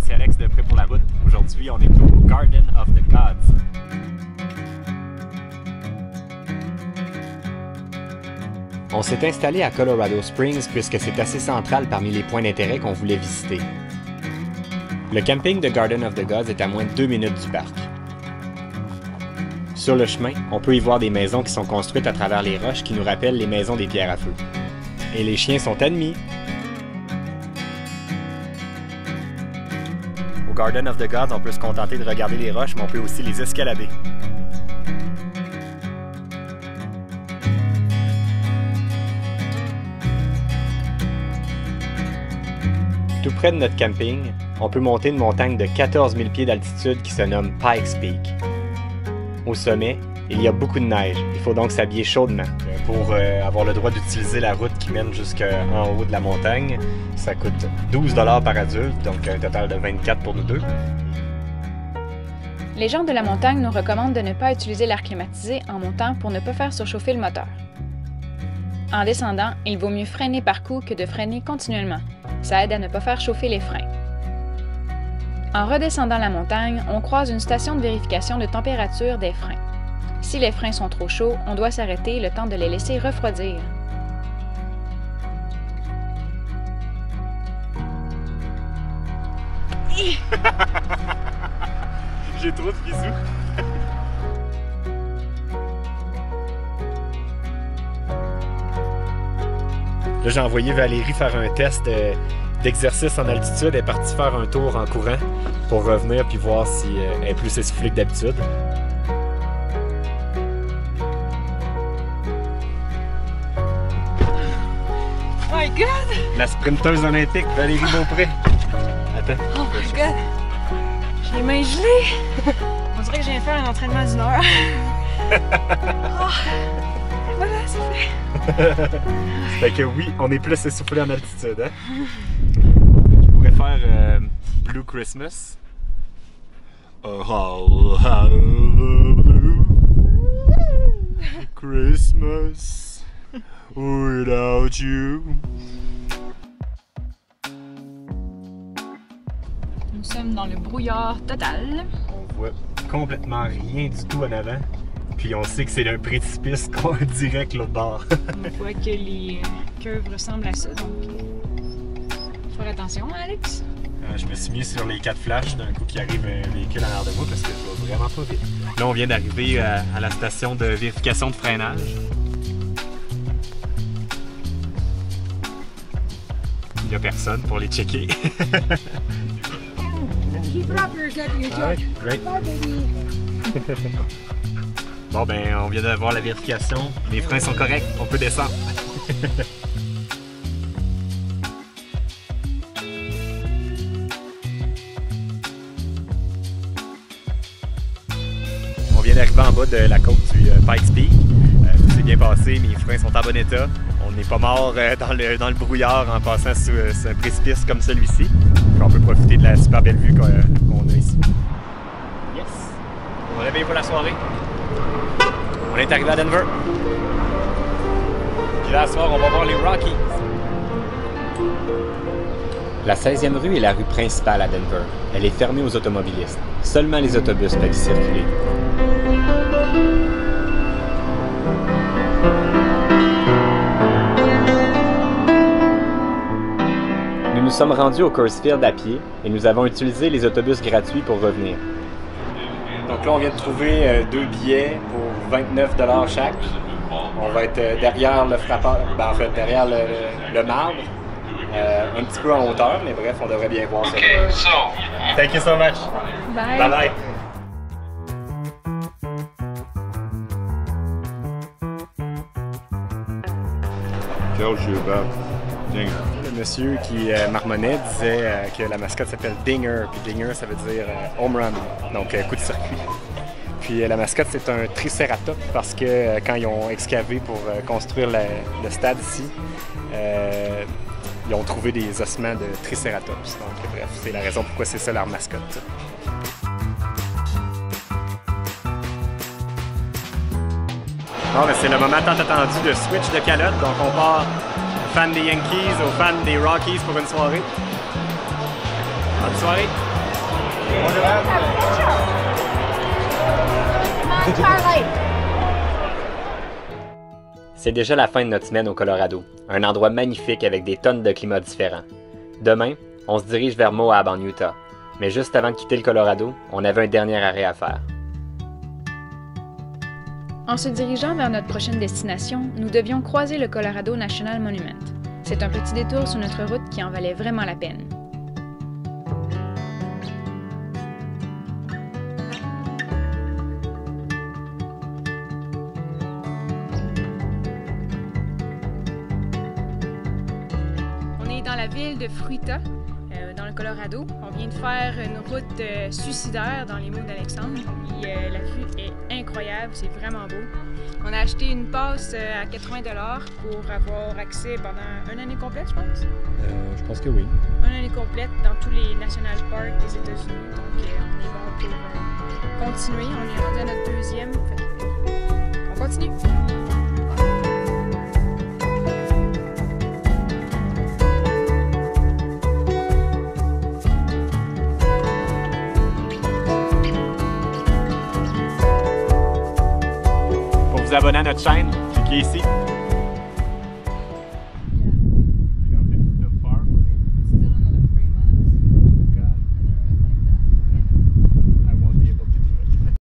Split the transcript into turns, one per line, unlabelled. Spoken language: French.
c'est Alex de Prêt pour la route. Aujourd'hui, on est au Garden of the Gods. On s'est installé à Colorado Springs puisque c'est assez central parmi les points d'intérêt qu'on voulait visiter. Le camping de Garden of the Gods est à moins de deux minutes du parc. Sur le chemin, on peut y voir des maisons qui sont construites à travers les roches qui nous rappellent les maisons des pierres à feu. Et les chiens sont admis. Au Garden of the Gods, on peut se contenter de regarder les roches, mais on peut aussi les escalader. Tout près de notre camping, on peut monter une montagne de 14 000 pieds d'altitude qui se nomme Pikes Peak. Au sommet, il y a beaucoup de neige. Il faut donc s'habiller chaudement. Pour euh, avoir le droit d'utiliser la route qui mène jusqu'en haut de la montagne, ça coûte 12 par adulte, donc un total de 24 pour nous deux.
Les gens de la montagne nous recommandent de ne pas utiliser l'air climatisé en montant pour ne pas faire surchauffer le moteur. En descendant, il vaut mieux freiner par coup que de freiner continuellement. Ça aide à ne pas faire chauffer les freins. En redescendant la montagne, on croise une station de vérification de température des freins. Si les freins sont trop chauds, on doit s'arrêter le temps de les laisser refroidir.
J'ai trop de bisous. Là, j'ai envoyé Valérie faire un test euh, d'exercice en altitude. Elle est partie faire un tour en courant pour revenir puis voir si euh, elle est plus essoufflée que d'habitude.
God!
La sprinteuse olympique, Valérie Beaupré. Attends.
Oh my god! J'ai les mains gelées! On dirait que de faire un entraînement d'une heure. Oh. Voilà, c'est fait.
fait que oui, on est plus essoufflé en altitude. Hein? Je pourrais faire euh, Blue Christmas. Oh, blue Christmas without you.
Nous sommes dans le brouillard total.
On voit complètement rien du tout en avant. Puis on sait que c'est un précipice qu'on direct l'autre bord.
On voit que les curves ressemblent à ça, donc faut faire attention, Alex?
Euh, je me suis mis sur les quatre flashs d'un coup qui arrive un véhicule en arrière de moi parce que je vais vraiment pas vite. Là, on vient d'arriver à, à la station de vérification de freinage. N'y a personne pour les checker. Bon, ben, on vient d'avoir la vérification. Les freins sont corrects, on peut descendre. on vient d'arriver en bas de la côte du euh, Pikes Peak. Euh, tout s'est bien passé, mes freins sont en bon état. On n'est pas mort euh, dans, le, dans le brouillard en passant sous, euh, un précipice comme celui-ci. On peut profiter de la super belle vue qu'on euh, a ici. Yes! On réveille pour la soirée. On est arrivé à Denver. Puis là, ce soir, on va voir les Rockies. La 16e rue est la rue principale à Denver. Elle est fermée aux automobilistes. Seulement les autobus peuvent y circuler. Sommes rendus au Coors Field à pied et nous avons utilisé les autobus gratuits pour revenir. Donc là, on vient de trouver euh, deux billets pour 29 chaque. On va être euh, derrière le frappeur, ben, en fait, derrière le, le marbre, euh, un petit peu en hauteur, mais bref, on devrait bien voir ça.
Okay, so
Thank you so much.
Bye!
Bye bye.
Tell you about Dinger.
Le monsieur qui euh, marmonnait disait euh, que la mascotte s'appelle Dinger, puis Dinger ça veut dire euh, home run, donc coup de circuit. Puis la mascotte c'est un tricératops parce que quand ils ont excavé pour construire le stade ici, ils ont trouvé des ossements de tricératops. Donc bref, c'est la raison pourquoi c'est ça leur mascotte. Bon, ben, c'est le moment tant attendu de switch de calotte. Donc, on part fan des Yankees fans des Rockies pour une soirée. En soirée. C'est déjà la fin de notre semaine au Colorado, un endroit magnifique avec des tonnes de climats différents. Demain, on se dirige vers Moab en Utah, mais juste avant de quitter le Colorado, on avait un dernier arrêt à faire.
En se dirigeant vers notre prochaine destination, nous devions croiser le Colorado National Monument. C'est un petit détour sur notre route qui en valait vraiment la peine. On est dans la ville de Fruita, Colorado. On vient de faire une route euh, suicidaire dans les mots d'Alexandre. Euh, la vue est incroyable, c'est vraiment beau. On a acheté une passe euh, à 80 pour avoir accès pendant une année complète, je pense.
je pense que oui.
Une année complète dans tous les national parks des États-Unis. Donc, on est bon pour continuer. On est rendu à notre deuxième. Fait on continue.
vous abonner à notre chaîne, cliquez ici.